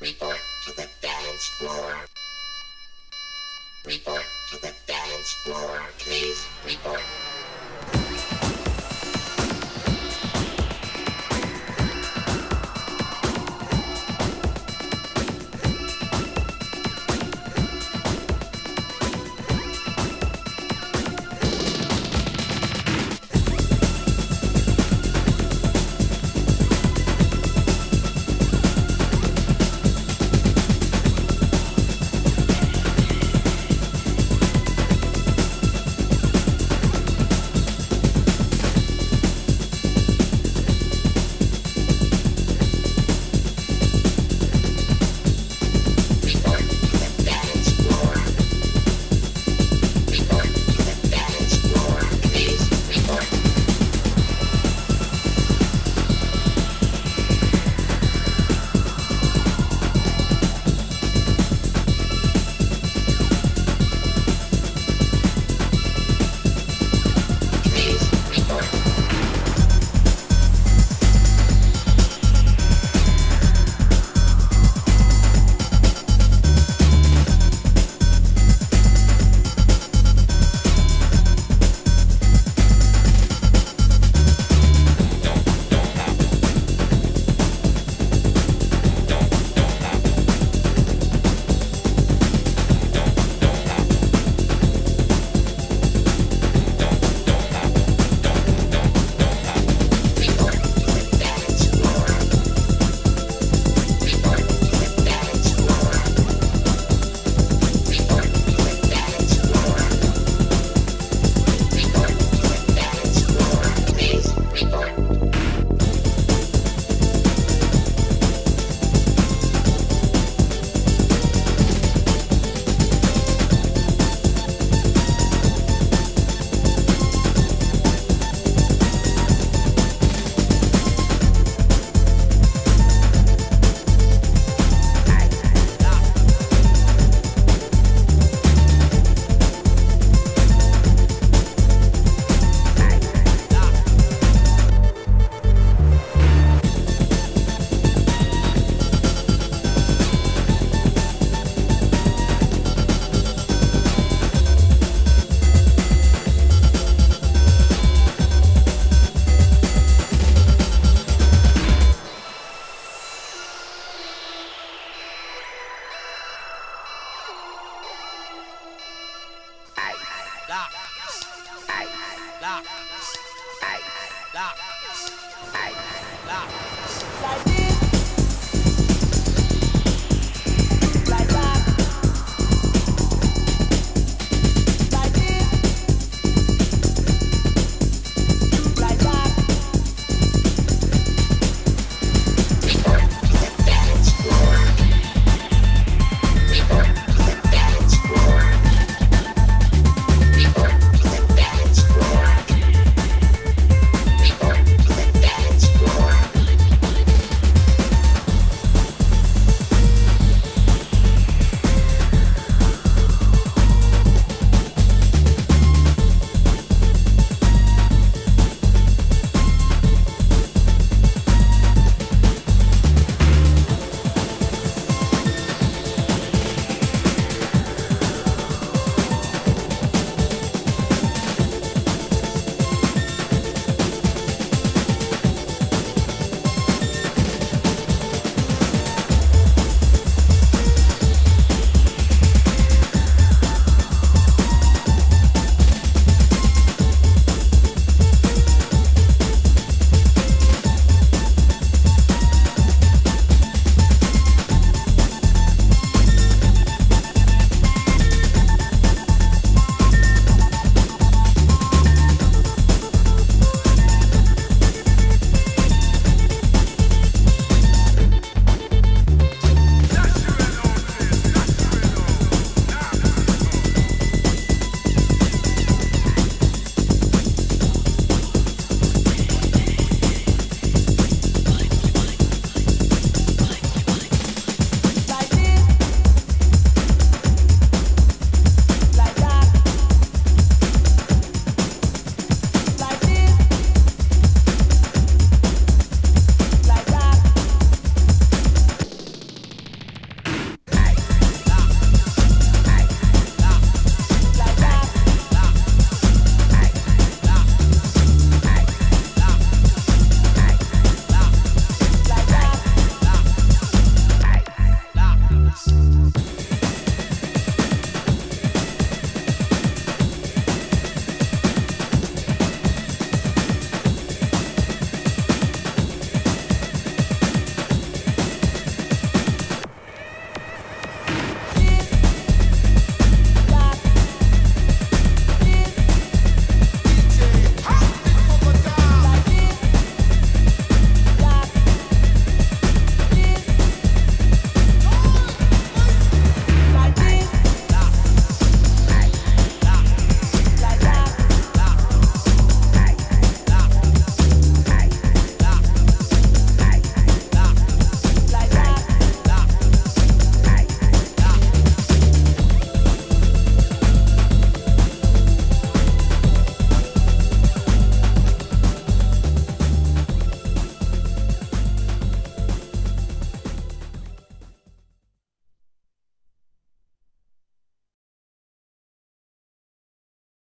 Report to the dance floor. Report to the dance floor, please. Report. Lock. Lock. Lock.